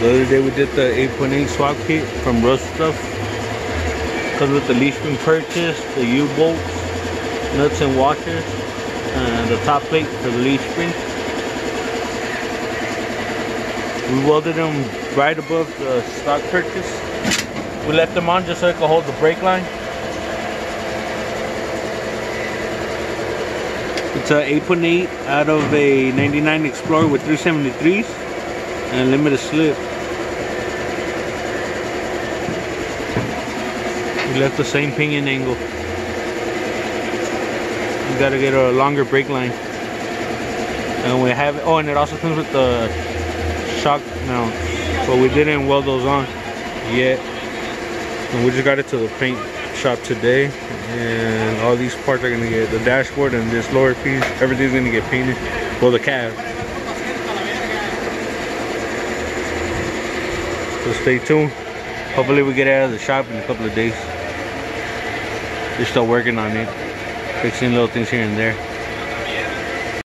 The other day we did the 8.8 swap kit from Rust Stuff. Comes with the leaf spring perches, the U-bolts, nuts and washers, and the top plate for the leaf spring. We welded them right above the stock perches. We left them on just so it could hold the brake line. It's a 8.8 out of a 99 Explorer with 373s and limited slip. We left the same pinion angle. You gotta get a longer brake line. And we have, oh, and it also comes with the shock mount. But we didn't weld those on yet. And we just got it to the paint shop today. And all these parts are gonna get, the dashboard and this lower piece, everything's gonna get painted. Well, the cab. So stay tuned. Hopefully we get out of the shop in a couple of days. They're still working on it. Fixing little things here and there.